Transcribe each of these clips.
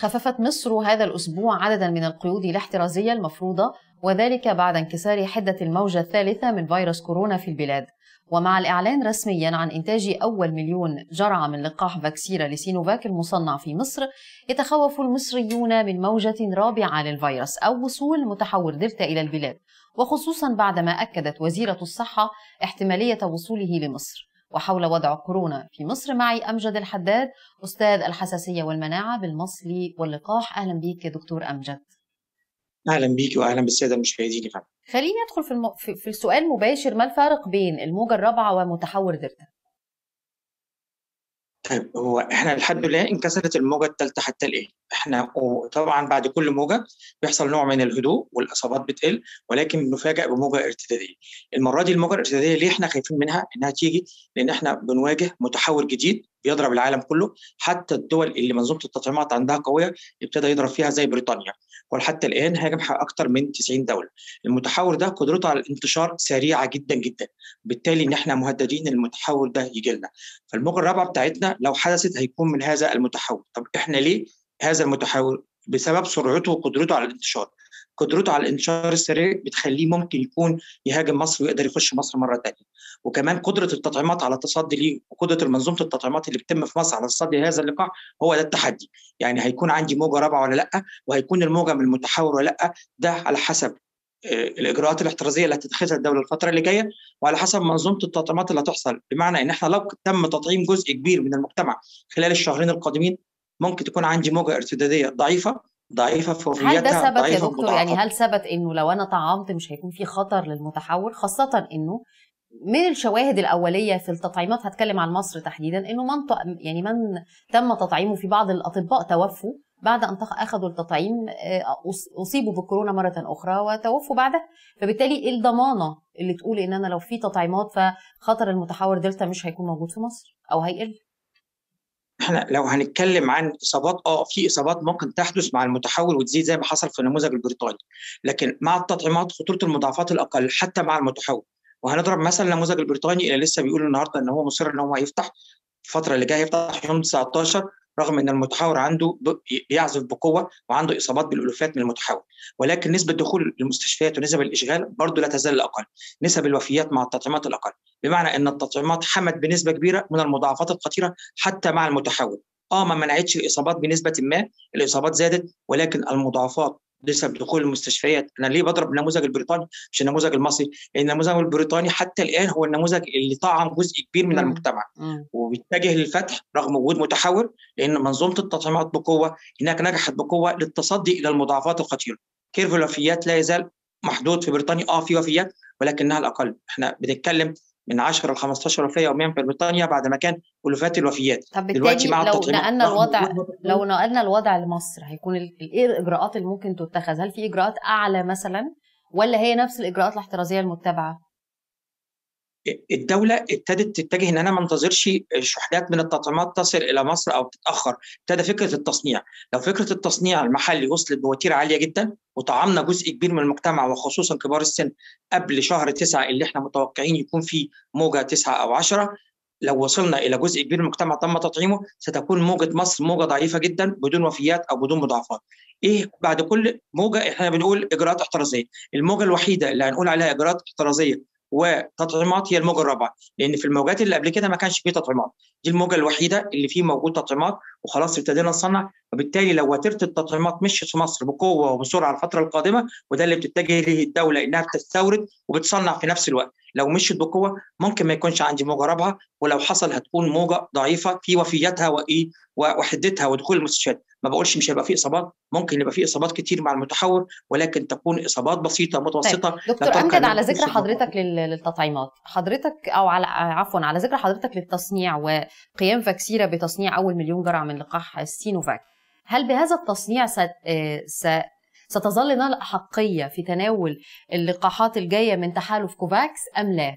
خففت مصر هذا الأسبوع عددا من القيود الاحترازية المفروضة وذلك بعد انكسار حدة الموجة الثالثة من فيروس كورونا في البلاد. ومع الإعلان رسميا عن إنتاج أول مليون جرعة من لقاح فاكسيرا لسينوفاك المصنع في مصر يتخوف المصريون من موجة رابعة للفيروس أو وصول متحور دلتا إلى البلاد وخصوصا بعدما أكدت وزيرة الصحة احتمالية وصوله لمصر. وحول وضع كورونا في مصر. معي أمجد الحداد أستاذ الحساسية والمناعة بالمصلي واللقاح. أهلا بك يا دكتور أمجد. أهلا بيكي واهلا بالسادة المشاهدين يا فندم. خليني أدخل في, الم... في في السؤال مباشر. ما الفارق بين الموجة الرابعة ومتحور دلتا؟ طيب هو إحنا الحمد لله انكسرت الموجة الثالثه حتى الآن. إحنا وطبعا بعد كل موجة بيحصل نوع من الهدوء والإصابات بتقل ولكن نفاجئ بموجة ارتدادية. المرة دي الموجة الارتدادية ليه إحنا خايفين منها؟ إنها تيجي لأن إحنا بنواجه متحور جديد بيضرب العالم كله حتى الدول اللي منظومة التطعيمات عندها قوية ابتدى يضرب فيها زي بريطانيا. وحتى الآن هاجم أكثر من 90 دولة. المتحور ده قدرته على الانتشار سريعة جدا جدا. بالتالي إن إحنا مهددين المتحور ده يجي لنا. فالموجة الرابعة بتاعتنا لو حدثت هيكون من هذا المتحور طب إحنا ليه هذا المتحور بسبب سرعته وقدرته على الانتشار. قدرته على الانتشار السريع بتخليه ممكن يكون يهاجم مصر ويقدر يخش مصر مرة ثانية وكمان قدرة التطعيمات على التصدي ليه وقدرة منظومه التطعيمات اللي بتتم في مصر على التصدي لهذا اللقاح هو ده التحدي. يعني هيكون عندي موجة رابعة ولا لأ؟ وهيكون الموجة من المتحور ولا لأ؟ ده على حسب الإجراءات الاحترازية اللي هتتخذها الدولة الفترة اللي جاية. وعلى حسب منظومة التطعيمات اللي هتحصل. بمعنى إن إحنا لو تم تطعيم جزء كبير من المجتمع خلال الشهرين القادمين ممكن تكون عندي موجة ارتدادية ضعيفة ضعيفة في هل ده ثبت يا دكتور؟ يعني هل ثبت إنه لو أنا طعمت مش هيكون في خطر للمتحور خاصة إنه من الشواهد الأولية في التطعيمات هتكلم عن مصر تحديدا إنه من يعني من تم تطعيمه في بعض الأطباء توفوا بعد أن أخذوا التطعيم أصيبوا بالكورونا مرة أخرى وتوفوا بعدها. فبالتالي إيه الضمانة اللي تقول إن أنا لو في تطعيمات فخطر المتحور دلتا مش هيكون موجود في مصر أو هيقل؟ إحنا لو هنتكلم عن إصابات آه في إصابات ممكن تحدث مع المتحول وتزيد زي ما حصل في النموذج البريطاني. لكن مع التطعيمات خطورة المضاعفات الأقل حتى مع المتحول. وهنضرب مثلا النموذج البريطاني اللي لسه بيقول النهارده إن هو مصر إن هو هيفتح الفترة اللي جاية يفتح يوم 19 رغم إن المتحور عنده بيعزف بقوة وعنده إصابات بالألوفات من المتحور. ولكن نسبة دخول المستشفيات ونسب الإشغال برضه لا تزال الأقل. نسب الوفيات مع التطعيمات الأقل. بمعنى إن التطعيمات حمت بنسبة كبيرة من المضاعفات الخطيره حتى مع المتحور. آه ما منعتش الإصابات بنسبة ما الإصابات زادت ولكن المضاعفات نسب دخول المستشفيات. أنا ليه بضرب النموذج البريطاني؟ مش النموذج المصري لأن النموذج البريطاني حتى الآن هو النموذج اللي طعم جزء كبير من المجتمع. وبيتجه للفتح رغم وجود متحور لأن منظومة التطعيمات بقوة هناك نجحت بقوة للتصدي إلى المضاعفات الخطيره كيرف الوفيات لا يزال محدود في بريطانيا. آه في وفيات ولكنها الأقل. إحنا بنتكلم من 10 ل 15 وفاة يوميا في بريطانيا بعد ما كان ألوفات الوفيات. طب دلوقتي مع لو نقلنا الوضع لو نقلنا الوضع لمصر هيكون إيه الإجراءات اللي ممكن تتخذ؟ هل في إجراءات أعلى مثلا؟ ولا هي نفس الإجراءات الاحترازية المتبعة؟ الدولة ابتدت تتجه إن أنا ما انتظرش شحنات من التطعيمات تصل إلى مصر أو تتأخر. ابتدى فكرة التصنيع. لو فكرة التصنيع المحلي وصلت بوتيرة عالية جدا وطعمنا جزء كبير من المجتمع وخصوصا كبار السن قبل شهر تسعة اللي إحنا متوقعين يكون فيه موجة تسعة أو عشرة لو وصلنا إلى جزء كبير من المجتمع تم تطعيمه ستكون موجة مصر موجة ضعيفة جدا بدون وفيات أو بدون مضاعفات. إيه بعد كل موجة إحنا بنقول إجراءات احترازية، الموجة الوحيدة اللي هنقول عليها إجراءات احترازية وتطعيمات هي الموجة الرابعة لأن في الموجات اللي قبل كده ما كانش فيه تطعيمات. دي الموجة الوحيدة اللي فيه موجود تطعيمات وخلاص ابتدينا نصنع. وبالتالي لو وتيره التطعيمات مشيت في مصر بقوة وبسرعة الفترة القادمة وده اللي بتتجه اليه الدولة إنها بتستورد وبتصنع في نفس الوقت. لو مشيت بقوة ممكن ما يكونش عندي موجه رابعه ولو حصل هتكون موجة ضعيفة في وفياتها وإيه وحدتها ودخول المستشفيات. ما بقولش مش هيبقى في إصابات ممكن يبقى في إصابات كتير مع المتحور ولكن تكون إصابات بسيطة متوسطة. طيب. دكتور أمجد على ذكر حضرتك للتطعيمات حضرتك أو على عفوا على ذكر حضرتك للتصنيع وقيام فاكسيرا بتصنيع أول مليون جرعة من لقاح السينوفاك هل بهذا التصنيع ست... س... ستظل لنا الأحقية في تناول اللقاحات الجاية من تحالف كوفاكس أم لا؟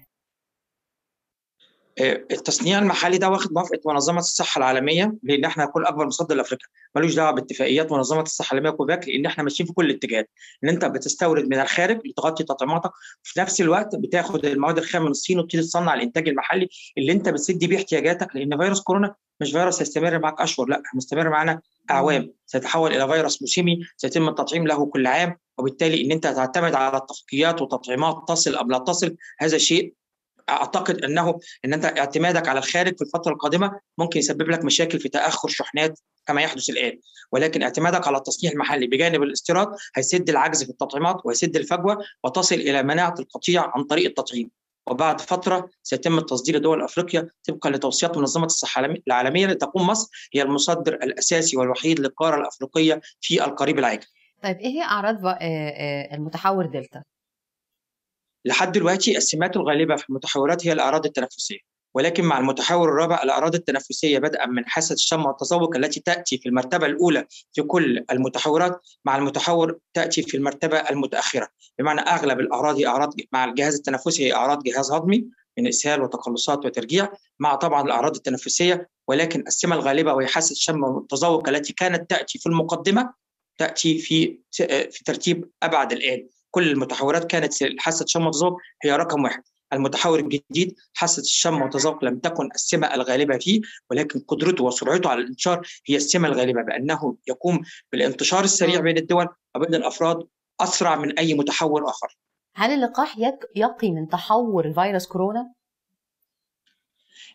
التصنيع المحلي ده واخد موافقة منظمة الصحة العالمية لأن إحنا هنكون أكبر مصدر لأفريقيا. ملوش دعوة باتفاقيات منظمة الصحة العالمية كوفاكس لأن إحنا ماشيين في كل الاتجاهات. إن أنت بتستورد من الخارج لتغطي تطعيماتك وفي نفس الوقت بتاخد المواد الخام من الصين وتبتدي تصنع الإنتاج المحلي اللي أنت بتسد بيه احتياجاتك لأن فيروس كورونا مش فيروس هيستمر معك أشهر لأ هيستمر معانا أعوام. سيتحول إلى فيروس موسمي سيتم التطعيم له كل عام وبالتالي إن أنت تعتمد على اتفاقيات وتطعيمات تصل أم لا تصل هذا شيء أعتقد أنه إن أنت اعتمادك على الخارج في الفترة القادمة ممكن يسبب لك مشاكل في تأخر شحنات كما يحدث الآن ولكن اعتمادك على التصنيع المحلي بجانب الاستيراد هيسد العجز في التطعيمات ويسد الفجوة وتصل إلى مناعة القطيع عن طريق التطعيم وبعد فترة سيتم التصدير لدول أفريقيا طبقا لتوصيات منظمة الصحة العالميه لتكون مصر هي المصدر الأساسي والوحيد للقارة الأفريقية في القريب العاجل. طيب إيه هي أعراض المتحور دلتا؟ لحد دلوقتي السمات الغالبة في المتحورات هي الاعراض التنفسية. ولكن مع المتحور الرابع الاعراض التنفسية بدءا من حاسة الشم والتذوق التي تأتي في المرتبة الأولى في كل المتحورات مع المتحور تأتي في المرتبة المتأخرة. بمعنى أغلب الاعراض هي اعراض مع الجهاز التنفسي هي أعراض جهاز هضمي من إسهال وتقلصات وترجيع مع طبعا الاعراض التنفسية. ولكن السمة الغالبة وهي حاسة الشم والتذوق التي كانت تأتي في المقدمة تأتي في في ترتيب أبعد الآن. كل المتحورات كانت حاسة شم وتذوق هي رقم واحد المتحور الجديد حاسة الشم والتذوق لم تكن السمة الغالبة فيه ولكن قدرته وسرعته على الانتشار هي السمة الغالبة بأنه يقوم بالانتشار السريع بين الدول وبين الأفراد أسرع من أي متحور آخر. هل اللقاح يقي من تحور فيروس كورونا؟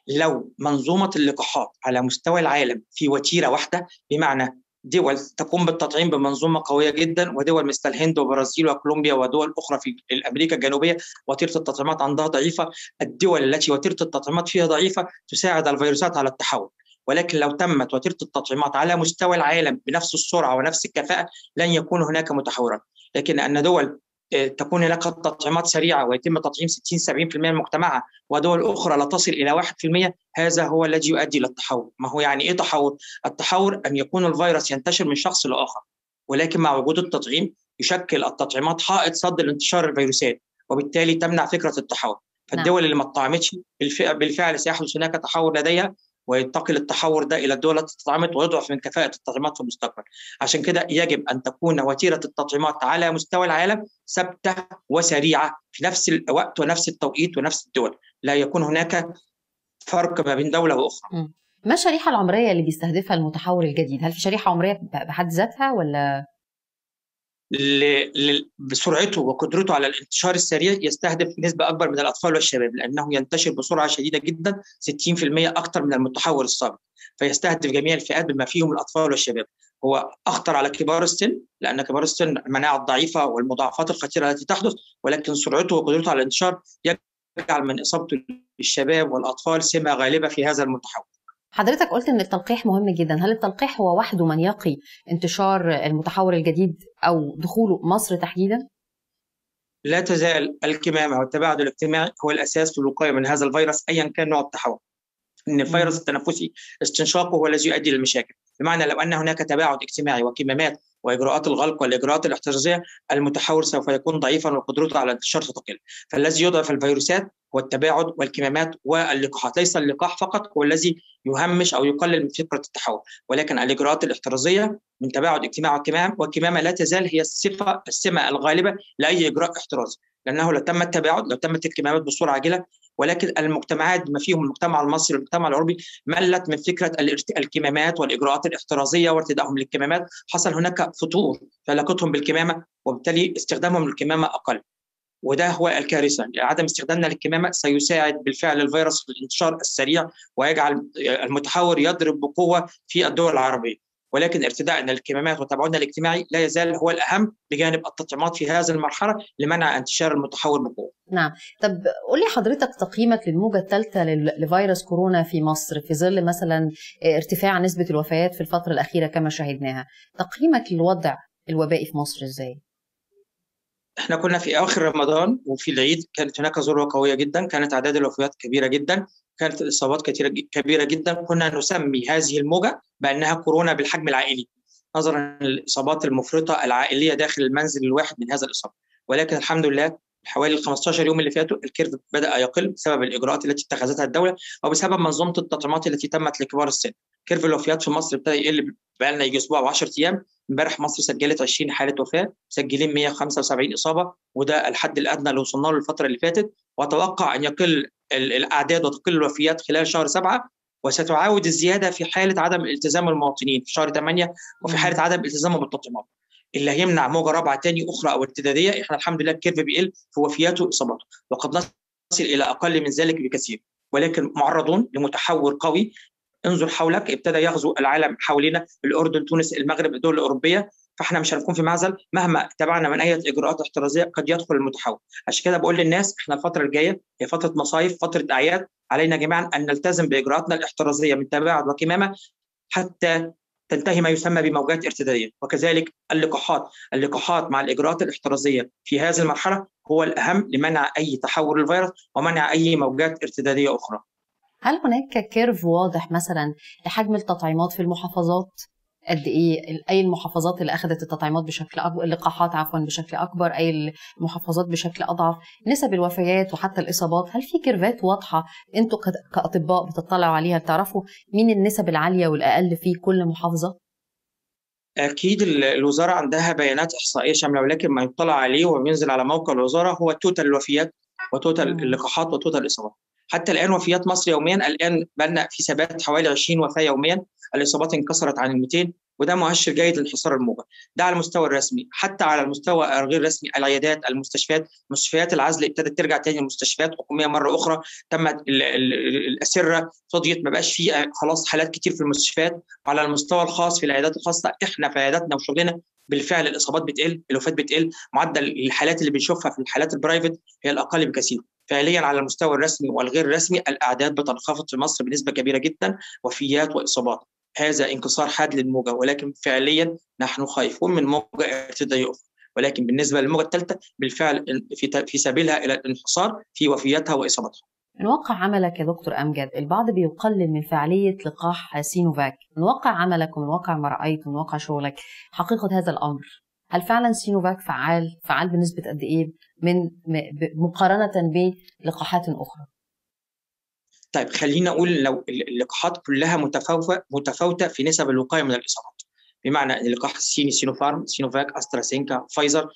لو منظومة اللقاحات على مستوى العالم في وتيرة واحدة بمعنى دول تقوم بالتطعيم بمنظومة قوية جدا ودول مثل الهند وبرازيل وكولومبيا ودول أخرى في أمريكا الجنوبية وتيرة التطعيمات عندها ضعيفة، الدول التي وتيرة التطعيمات فيها ضعيفة تساعد الفيروسات على التحول، ولكن لو تمت وتيرة التطعيمات على مستوى العالم بنفس السرعة ونفس الكفاءة لن يكون هناك متحورات، لكن أن دول تكون هناك تطعيمات سريعة ويتم تطعيم 60 70% من مجتمعها ودول أخرى لا تصل إلى 1% هذا هو الذي يؤدي للتحور، ما هو يعني إيه تحور؟ التحور أن يكون الفيروس ينتشر من شخص لآخر ولكن مع وجود التطعيم يشكل التطعيمات حائط صد لانتشار الفيروسات وبالتالي تمنع فكرة التحور، فالدول اللي ما اتطعمتش بالفعل سيحدث هناك تحور لديها وينتقل التحور ده إلى الدول التي تطعمت ويضعف من كفاءة التطعيمات في المستقبل. عشان كده يجب أن تكون وتيرة التطعيمات على مستوى العالم ثابتة وسريعة في نفس الوقت ونفس التوقيت ونفس الدول، لا يكون هناك فرق ما بين دولة وأخرى. ما الشريحة العمرية اللي بيستهدفها المتحور الجديد؟ هل في شريحة عمرية بحد ذاتها ولا بسرعته وقدرته على الانتشار السريع يستهدف نسبة أكبر من الأطفال والشباب لأنه ينتشر بسرعة شديدة جدا 60% أكثر من المتحور السابق فيستهدف جميع الفئات بما فيهم الأطفال والشباب. هو أخطر على كبار السن لأن كبار السن المناعة الضعيفة والمضاعفات الخطيرة التي تحدث ولكن سرعته وقدرته على الانتشار يجعل من إصابته الشباب والأطفال سمة غالبة في هذا المتحور. حضرتك قلت إن التلقيح مهم جدا. هل التلقيح هو وحده من يقي انتشار المتحور الجديد أو دخوله مصر تحديدا؟ لا تزال الكمامة والتباعد الاجتماعي هو الأساس للوقايه من هذا الفيروس ايا كان نوع التحول إن الفيروس التنفسي استنشاقه هو الذي يؤدي للمشاكل. بمعنى لو أن هناك تباعد اجتماعي وكمامات وإجراءات الغلق والإجراءات الاحترازيه المتحور سوف يكون ضعيفا وقدرته على الانتشار ستقل. فالذي يضعف الفيروسات هو التباعد والكمامات واللقاحات. ليس اللقاح فقط هو الذي يهمش أو يقلل من فكرة التحول. ولكن الإجراءات الاحترازيه من تباعد اجتماعي والكمام والكمامه لا تزال هي الصفة السمة الغالبة لأي إجراء احترازي لأنه لو تم التباعد لو تمت الكمامات بصورة عاجلة ولكن المجتمعات بما فيهم المجتمع المصري والمجتمع الاوروبي ملت من فكرة الكمامات والإجراءات الاحترازية وارتدائهم للكمامات. حصل هناك فتور في علاقتهم بالكمامة وبالتالي استخدامهم للكمامة أقل. وده هو الكارثة. عدم استخدامنا للكمامة سيساعد بالفعل الفيروس في الانتشار السريع ويجعل المتحور يضرب بقوة في الدول العربية. ولكن ارتدائنا للكمامات وتباعدنا الاجتماعي لا يزال هو الأهم بجانب التطعيمات في هذه المرحلة لمنع انتشار المتحور بقوه. نعم، طب قول لي حضرتك تقييمك للموجة الثالثة لفيروس كورونا في مصر في ظل مثلا ارتفاع نسبة الوفيات في الفترة الأخيرة كما شاهدناها، تقييمك للوضع الوبائي في مصر إزاي؟ إحنا كنا في اواخر رمضان وفي العيد كانت هناك ذروة قوية جدا كانت أعداد الوفيات كبيرة جدا كانت الإصابات كثيره كبيرة جدا. كنا نسمي هذه الموجة بأنها كورونا بالحجم العائلي نظرا للإصابات المفرطة العائلية داخل المنزل الواحد من هذا الإصابة. ولكن الحمد لله حوالي ال 15 يوم اللي فاتوا الكيرف بدأ يقل بسبب الإجراءات التي اتخذتها الدولة أو بسبب منظومة التطعيمات التي تمت لكبار السن. curve الوفيات في مصر ابتدى يقل بقى لنا يجي أسبوع و10 أيام. امبارح مصر سجلت 20 حالة وفاة مسجلين 175 إصابة وده الحد الأدنى اللي وصلنا له الفترة اللي فاتت. وأتوقع أن يقل الاعداد وتقل الوفيات خلال شهر سبعة وستعاود الزيادة في حالة عدم التزام المواطنين في شهر 8 وفي حالة عدم التزامهم بالتطعيمات. اللي هيمنع موجة رابعة ثاني أخرى أو ارتدادية إحنا الحمد لله ال curve بيقل في وفياته واصاباته وقد نصل إلى أقل من ذلك بكثير ولكن معرضون لمتحور قوي انظر حولك ابتدى يغزو العالم حوالينا الأردن تونس المغرب الدول الأوروبية فاحنا مش هنكون في معزل مهما تبعنا من اي اجراءات احترازيه قد يدخل المتحول. عشان كده بقول للناس إحنا الفترة الجاية هي فترة مصايف فترة اعياد علينا جميعا أن نلتزم بإجراءاتنا الاحترازية من تباعد وكمامه حتى تنتهي ما يسمى بموجات ارتداديه وكذلك اللقاحات. اللقاحات مع الإجراءات الاحترازية في هذه المرحلة هو الأهم لمنع أي تحول الفيروس ومنع أي موجات ارتدادية أخرى. هل هناك curve واضح مثلا لحجم التطعيمات في المحافظات؟ قد إيه أي المحافظات اللي اخذت التطعيمات بشكل اكبر اللقاحات عفوا بشكل أكبر أي المحافظات بشكل أضعف نسب الوفيات وحتى الإصابات هل في curve ات واضحة أنتم كأطباء بتطلعوا عليها بتعرفوا مين النسب العالية والأقل في كل محافظة؟ أكيد الوزارة عندها بيانات إحصائية شاملة ولكن ما يطلع عليه وبينزل على موقع الوزارة هو total الوفيات و total اللقاحات و total الإصابات. حتى الآن وفيات مصر يوميا الآن بقالنا في ثبات حوالي 20 وفاة يوميا. الإصابات انكسرت عن ال 200 وده مؤشر جيد لانحصار الموجه ده على المستوى الرسمي. حتى على المستوى الغير رسمي العيادات المستشفيات مستشفيات العزل ابتدت ترجع تاني المستشفيات حكومية مرة أخرى. تمت الأسرة فضيت ما بقاش في خلاص حالات كتير في المستشفيات. وعلى المستوى الخاص في العيادات الخاصة إحنا في عياداتنا وشغلنا بالفعل الإصابات بتقل الوفاه بتقل. معدل الحالات اللي بنشوفها في الحالات ال private هي الأقل بكثير. فعليا على المستوى الرسمي والغير الرسمي الأعداد بتنخفض في مصر بنسبة كبيرة جدا وفيات وإصابات. هذا انكسار حاد للموجة ولكن فعليا نحن خايفون من موجة ارتدائيه أخرى ولكن بالنسبة للموجة الثالثة بالفعل في في سبيلها إلى الانحصار في وفياتها وإصابتها. من واقع عملك يا دكتور أمجد. البعض بيقلل من فعالية لقاح سينوفاك. من واقع عملك ومن واقع ما رأيت ومن واقع شغلك حقيقة هذا الأمر. هل فعلا سينوفاك فعال؟ فعال بنسبة قد إيه من مقارنة بلقاحات أخرى؟ طيب خلينا أقول لو اللقاحات كلها متفاوتة متفاوتة في نسب الوقاية من الإصابات. بمعنى ان اللقاح الصيني سينوفارم سينوفاك استرازينكا فايزر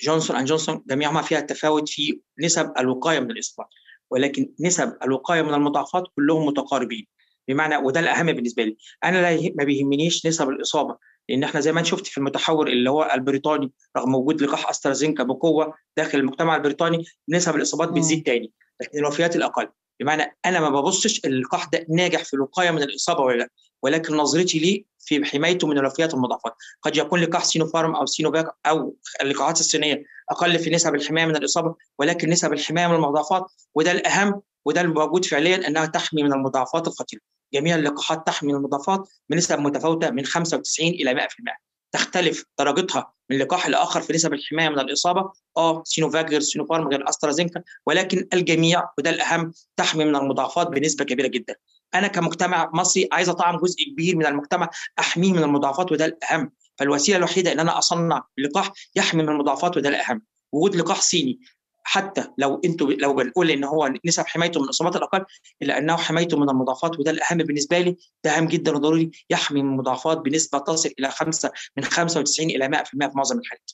جونسون اند جونسون جميعها فيها تفاوت في نسب الوقاية من الإصابات. ولكن نسب الوقاية من المضاعفات كلهم متقاربين. بمعنى وده الأهم بالنسبة لي. أنا لا ما بيهمنيش نسب الإصابة. لأن إحنا زي ما شفت في المتحور اللي هو البريطاني رغم وجود لقاح استرازينكا بقوة داخل المجتمع البريطاني نسب الإصابات بتزيد تاني. لكن الوفيات الأقل. بمعنى أنا ما ببصش اللقاح ده ناجح في الوقاية من الإصابة ولا لأ ولكن نظرتي ليه في حمايته من الوفيات والمضاعفات. قد يكون لقاح سينوفارم أو سينوفاك أو اللقاحات الصينيه أقل في نسب الحماية من الإصابة ولكن نسب الحماية من المضاعفات وده الأهم وده الموجود فعليا أنها تحمي من المضاعفات الخطيره جميع اللقاحات تحمي من المضاعفات بنسب متفاوتة من 95 إلى 100% تختلف درجتها من لقاح لاخر في نسب الحماية من الإصابة. آه سينوفاك غير سينوفارم غير أسترازينكا ولكن الجميع وده الأهم تحمي من المضاعفات بنسبة كبيرة جدا. أنا كمجتمع مصري عايز أطعم جزء كبير من المجتمع أحميه من المضاعفات وده الأهم. فالوسيلة الوحيدة إن أنا أصنع لقاح يحمي من المضاعفات وده الأهم. وجود لقاح صيني حتى لو أنتوا لو بنقول ان هو نسب حمايته من الاصابات الأقل إلا أنه حمايته من المضاعفات وده الأهم بالنسبة لي ده أهم جدا وضروري يحمي من المضاعفات بنسبة تصل إلى 5 من 95 إلى 100% في معظم الحالات.